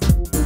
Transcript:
you